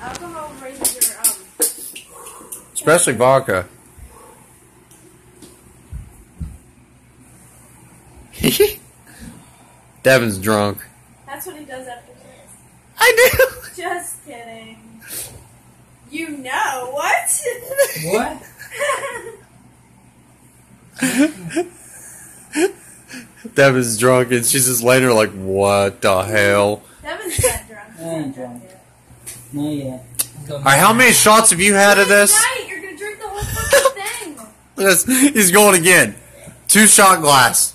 Alcohol raises your um. Especially vodka. Devin's drunk. That's what he does after this. I do. Just kidding. You know what? What? Devin's drunk, and she's just laying there like, what the hell? Devin's not drunk. He's I ain't not yet. All right, how many shots have you had of this? Right, you're gonna drink the whole fucking thing. This- He's going again. Two shot glass.